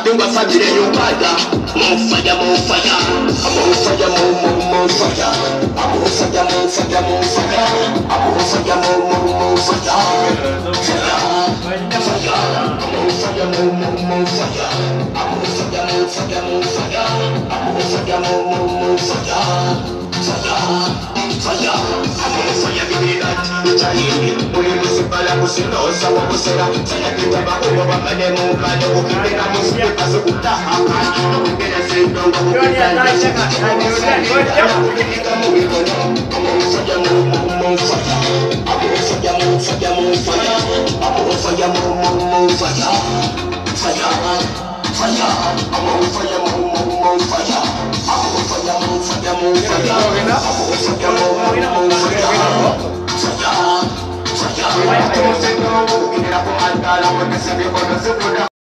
mabingwa family nyumbada mufaya mufaya mufaya mu mu mufaya mufaya mufaya mufaya mufaya mu mu mufaya faya faya mufaya mu mu mufaya mufaya mufaya mufaya mufaya mu mu mufaya faya faya mufaya bibirat chayini muri musibala kusinosa wabusera faya kitaba ubo usinaosawa kusera chinyakiweba uwaba manemukane kupindira musipasi kutaha pasi nokugereza idongo kupitanashaka kanisaniana kulinika mubikono omusoja mumufaya amusoja mufaya mufaya amufaya mumufaya faya faya amufaya mumufaya amufaya mufaya mufaya amufaya mumufaya mufaya mufaya mufaya mu mu mufaya